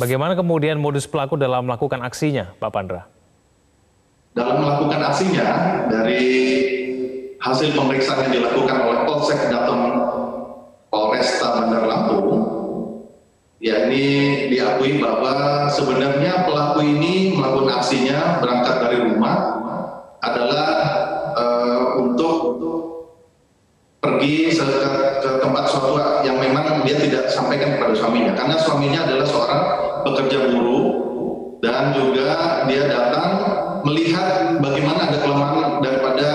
Bagaimana kemudian modus pelaku dalam melakukan aksinya, Pak Pandra? Dalam melakukan aksinya, dari hasil pemeriksaan yang dilakukan oleh Polsek Datang Polresta Bandar Lampung, ya ini diakui bahwa sebenarnya pelaku ini melakukan aksinya berangkat dari rumah adalah uh, untuk pergi ke tempat suatu yang memang dia tidak sampaikan kepada suaminya karena suaminya adalah seorang pekerja buruh dan juga dia datang melihat bagaimana ada kelemahan daripada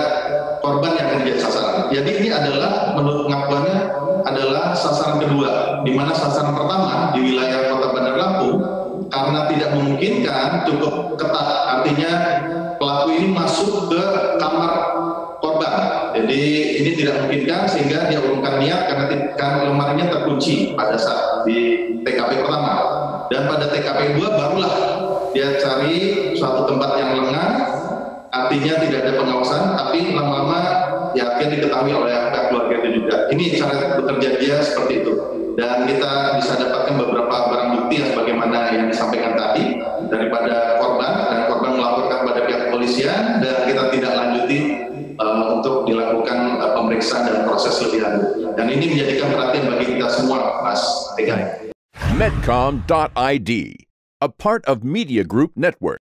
korban yang akan jadi sasaran. Jadi ini adalah menurut pengakuannya adalah sasaran kedua, di mana sasaran pertama di wilayah Kota Bandar Lampung karena tidak memungkinkan cukup ketat, artinya pelaku ini masuk ke. Jadi ini tidak memungkinkan sehingga dia urungkan niat karena, karena lemarinya terkunci pada saat di TKP pertama. Dan pada TKP 2 barulah dia cari suatu tempat yang lengang, artinya tidak ada pengawasan, tapi lama-lama ya akan diketahui oleh pihak keluarga itu juga. Ini cara bekerja dia seperti itu. Dan kita bisa dapatkan beberapa barang bukti yang sebagaimana yang disampaikan tadi daripada korban dan korban melaporkan pada pihak kepolisian pemeriksaan dan proses lebih lanjut. Dan ini menjadikan perhatian bagi kita semua, Mas Tegan. Medcom.id a part of Media Group Network.